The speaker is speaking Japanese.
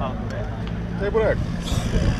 Ah, okay. Hey, Brek.